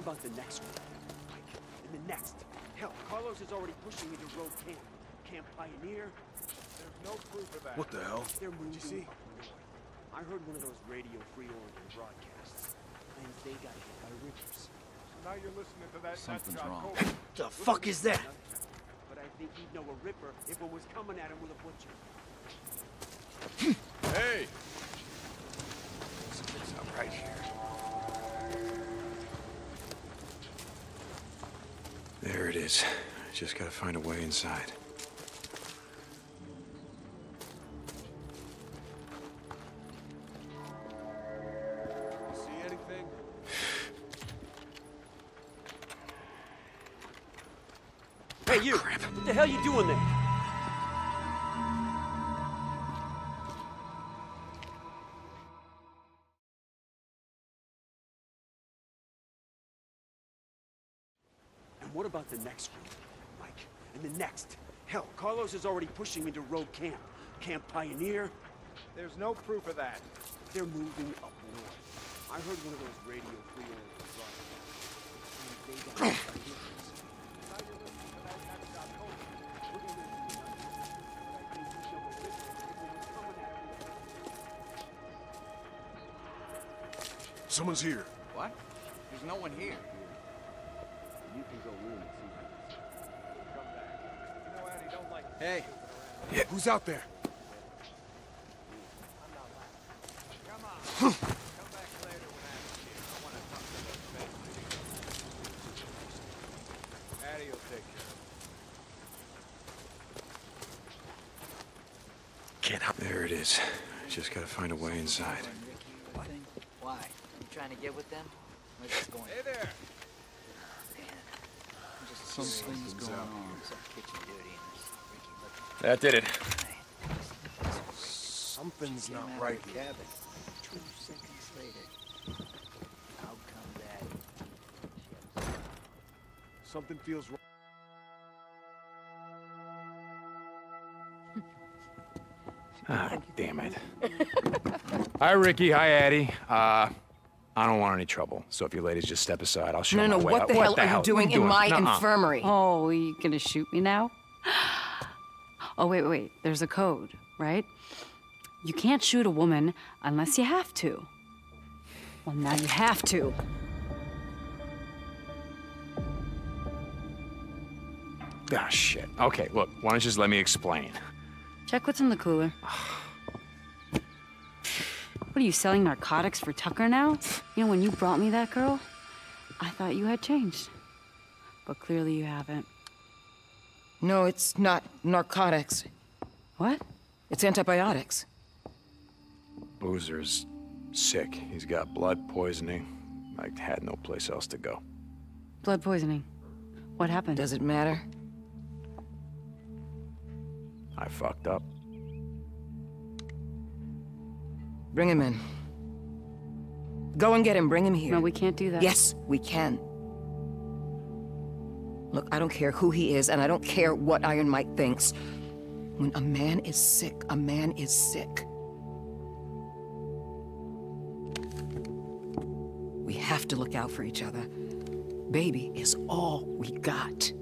about the next one? Like, and the next? Hell, Carlos is already pushing me to Road Camp. Camp Pioneer. There's no proof of that. What the hell? They're moving you see? I heard one of those Radio Free Oregon broadcasts. Claims they got hit by rippers. Now you're listening to that Something's wrong. Colby. The fuck is that? But I think he'd know a ripper if one was coming at him with a butcher. Hey! Is. Just gotta find a way inside. And what about the next group? Mike, and the next? Hell, Carlos is already pushing me to Road Camp. Camp Pioneer. There's no proof of that. They're moving up north. I heard one of those Radio Free Oregon broadcasts. Claims they got hit by rippers. Now you're listening to that nut job Colby. Someone's here. What? There's no one here. Hey, Yeah, who's out there? Come on. Come back later when Addie's here. I want to talk to those men. Addie will take care of Get out. There it is. Just gotta find a way inside. what? Why? You trying to get with them? Or just going? Hey there! Man, I'm just Something's going on. Some kitchen duty and this Ricky looking That did it. Something's not right here. cabin. Two seconds later, out comes Addie. Something feels wrong. Ah, damn it. Hi, Ricky. Hi, Addie. Uh, I don't want any trouble. So if you ladies just step aside, I'll show No, my no, way. what Uh, the hell are you What doing in my Nuh-uh. infirmary? Oh, are you gonna shoot me now? Oh, wait, wait, wait. There's a code, right? You can't shoot a woman unless you have to. Well, now you have to. Ah, shit. Okay, look. Why don't you just let me explain? Check what's in the cooler. What are you selling narcotics for Tucker now? You know, when you brought me that girl, I thought you had changed. But clearly you haven't. No, it's not narcotics. What? It's antibiotics. Boozer's sick. He's got blood poisoning. I had no place else to go. Blood poisoning. What happened? Does it matter? I fucked up. Bring him in. Go and get him. Bring him here. No, we can't do that. Yes, we can. Look, I don't care who he is, and I don't care what Iron Mike thinks. When a man is sick, a man is sick. We have to look out for each other. Baby is all we got.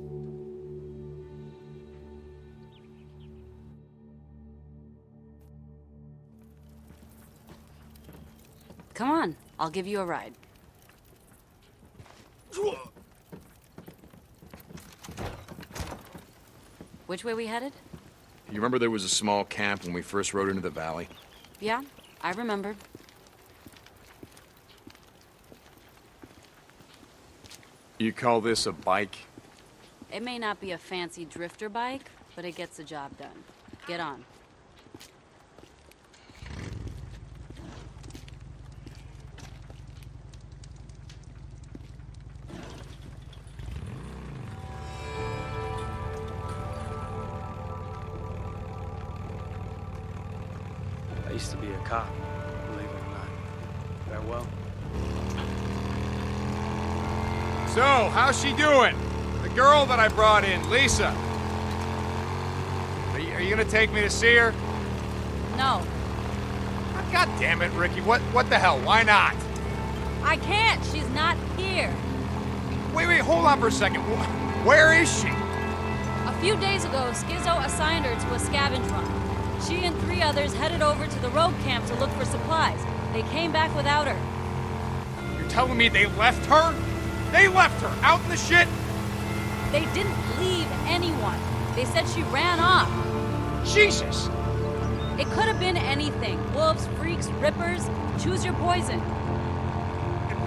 I'll give you a ride. Which way we headed? You remember there was a small camp when we first rode into the valley? Yeah, I remember. You call this a bike? It may not be a fancy drifter bike, but it gets the job done. Get on. Used to be a cop, believe it or not. Farewell. So, how's she doing? The girl that I brought in, Lisa. Are you, are you gonna take me to see her? No, Ah, God damn it, Ricky. What what the hell? Why not? I can't. She's not here. Wait, wait, hold on for a second. Where is she? A few days ago, Skizzo assigned her to a scavenge run. She and three others headed over to the rogue camp to look for supplies. They came back without her. You're telling me they left her? They left her out in the shit? They didn't leave anyone. They said she ran off. Jesus! It could have been anything. Wolves, freaks, rippers. Choose your poison.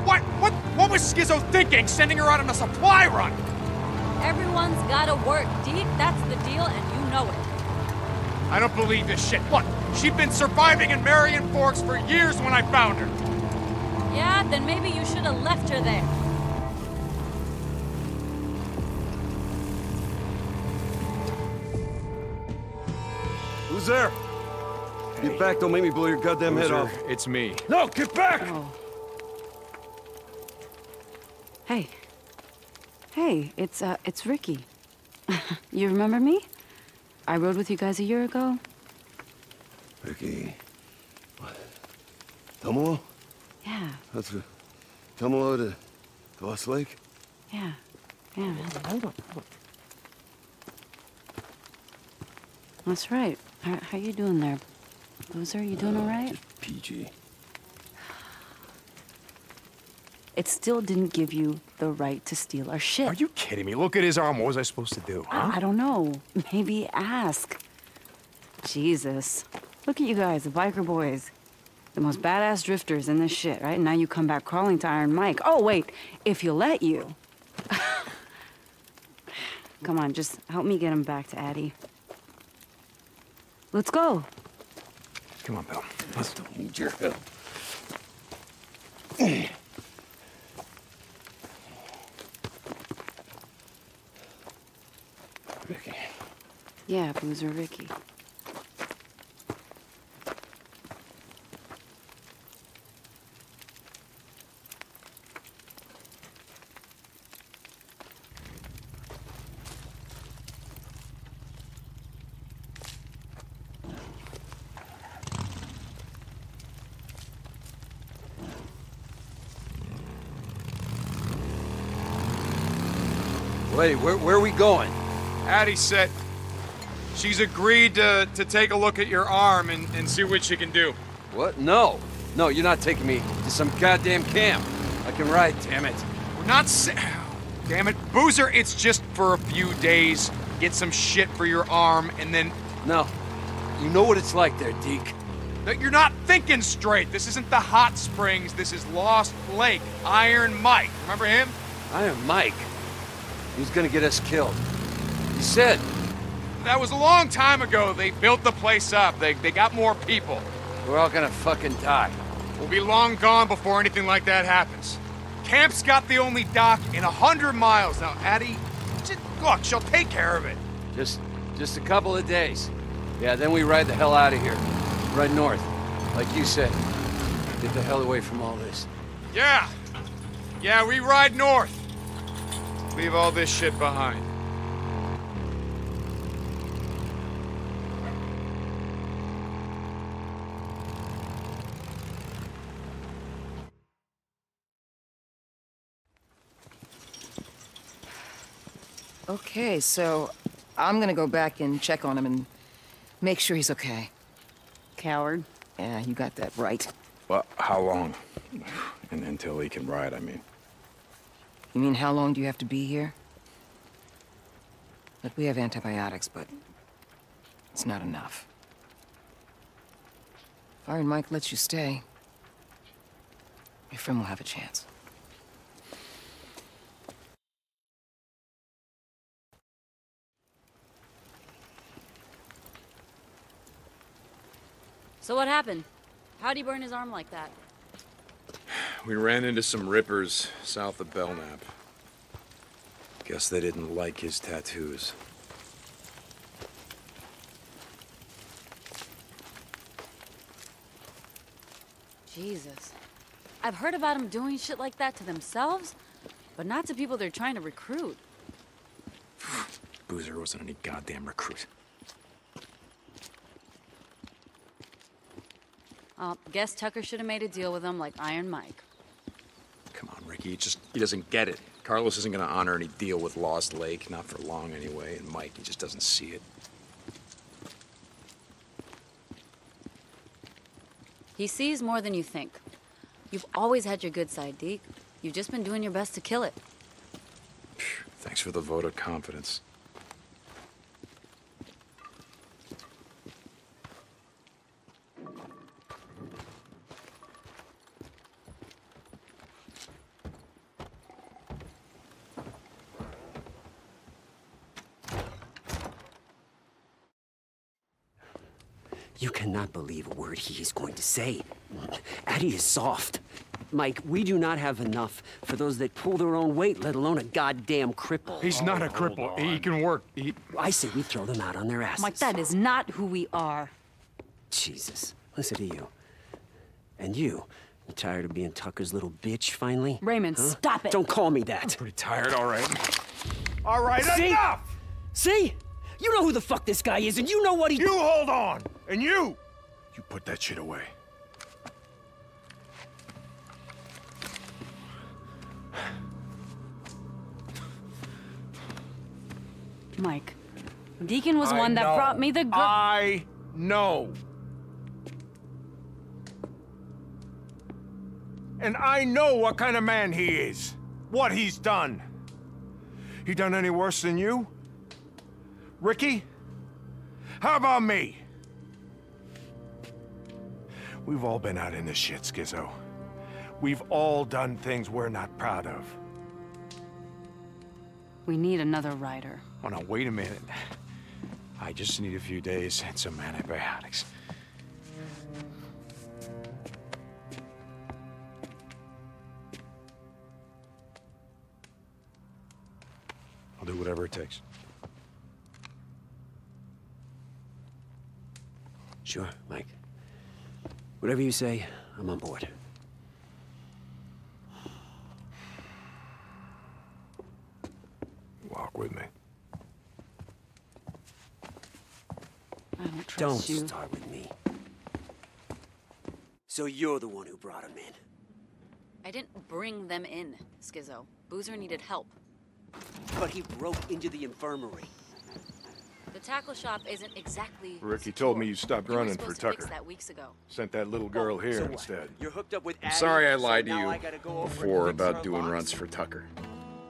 What, what, what was Skizzo thinking, sending her out on a supply run? Everyone's gotta work, Deke. That's the deal, and you know it. I don't believe this shit. Look, she'd been surviving in Marion Forks for years when I found her. Yeah, then maybe you should have left her there. Who's there? Get back, don't make me blow your goddamn head Boozer, off. It's me. No, get back! Oh. Hey. Hey, it's uh it's Ricky. you remember me? I rode with you guys a year ago. Ricky. What? Tumalo? Yeah, That's a... Tumalo to... to Lost Lake? yeah, yeah. man. Hold on, hold That's right. How, how you doing there, Boozer? You doing all right? PG. It still didn't give you the right to steal our shit. Are you kidding me? Look at his arm. What was I supposed to do, huh? I, I don't know. Maybe ask. Jesus. Look at you guys, the biker boys. The most badass drifters in this shit, right? Now you come back crawling to Iron Mike. Oh, wait, if he'll let you. come on, just help me get him back to Addie. Let's go. Come on, Bill. Let's... Don't need your help. Yeah, Boozer Ricky. Wait, where, where are we going? Addie said she's agreed to, to take a look at your arm and, and see what she can do. What? No. No, you're not taking me to some goddamn camp. I can ride, damn it. We're not sa- Damn it. Boozer, it's just for a few days. Get some shit for your arm, and then... No. You know what it's like there, Deke. No, You're not thinking straight. This isn't the hot springs. This is Lost Lake. Iron Mike. Remember him? Iron Mike. He was gonna get us killed. He said. That was a long time ago. They built the place up. They, they got more people. We're all gonna fucking die. We'll be long gone before anything like that happens. Camp's got the only dock in a hundred miles. Now, Addie, just, look, she'll take care of it. Just, just a couple of days. Yeah, then we ride the hell out of here. Ride north. Like you said. Get the hell away from all this. Yeah. Yeah, we ride north. Leave all this shit behind. Okay, so I'm gonna go back and check on him and make sure he's okay. Coward. Yeah, you got that right. Well, how long? And until he can ride, I mean. You mean how long do you have to be here? Look, we have antibiotics, but it's not enough. If Iron Mike lets you stay, your friend will have a chance. So what happened? How'd he burn his arm like that? We ran into some rippers south of Belknap. Guess they didn't like his tattoos. Jesus. I've heard about them doing shit like that to themselves, but not to people they're trying to recruit. Boozer wasn't any goddamn recruit. Uh, guess Tucker should have made a deal with him like Iron Mike. Come on, Ricky. He just he doesn't get it. Carlos isn't gonna honor any deal with Lost Lake, not for long anyway, and Mike, he just doesn't see it. He sees more than you think. You've always had your good side, Deke. You've just been doing your best to kill it. Thanks for the vote of confidence. You cannot believe a word he is going to say. Addie is soft. Mike, we do not have enough for those that pull their own weight, let alone a goddamn cripple. He's not a oh, cripple. He can work. He... I say we throw them out on their asses. Mike, that is not who we are. Jesus, listen to you. And you, you tired of being Tucker's little bitch finally? Raymond, Huh? stop it. Don't call me that. I'm Pretty tired, all right. All right, See? enough! See? You know who the fuck this guy is, and you know what he. You hold on! And you! You put that shit away. Mike, Deacon was I one that know. brought me the girl. I know. And I know what kind of man he is. What he's done. He done any worse than you? Ricky? How about me? We've all been out in this shit, Skizzo. We've all done things we're not proud of. We need another rider. Oh, no, wait a minute. I just need a few days and some antibiotics. I'll do whatever it takes. Sure, Mike. Whatever you say, I'm on board. Walk with me. I don't trust Don't you. start with me. So you're the one who brought him in. I didn't bring them in, Skizzo. Boozer needed help. But he broke into the infirmary. The tackle shop isn't exactly. Ricky told me you stopped You running for supposed to fix Tucker. that weeks ago. Sent that little oh, girl here so instead. You're hooked up with I'm Addie, sorry I so lied to you I go before about doing box? runs for Tucker.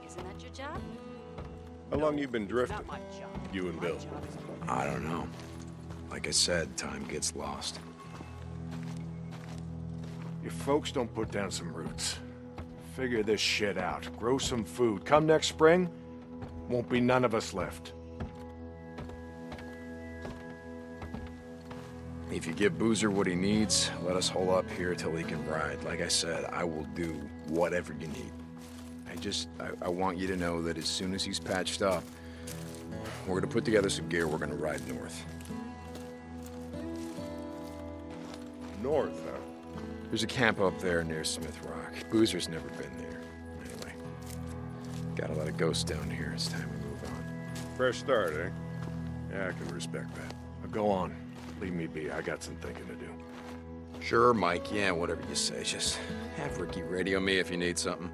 Isn't that your job? How long you been drifting? not my job. You and My Bill. I don't know. Like I said, time gets lost. If folks don't put down some roots, figure this shit out, grow some food. Come next spring, won't be none of us left. If you give Boozer what he needs, let us hole up here till he can ride. Like I said, I will do whatever you need. I just, I, I want you to know that as soon as he's patched up, we're gonna put together some gear, we're gonna ride north. North, huh? There's a camp up there near Smith Rock. Boozer's never been there. Anyway, got a lot of ghosts down here. It's time to move on. Fresh start, eh? Yeah, I can respect that. Now go on, leave me be. I got some thinking to do. Sure, Mike. Yeah, whatever you say. Just have Ricky radio me if you need something.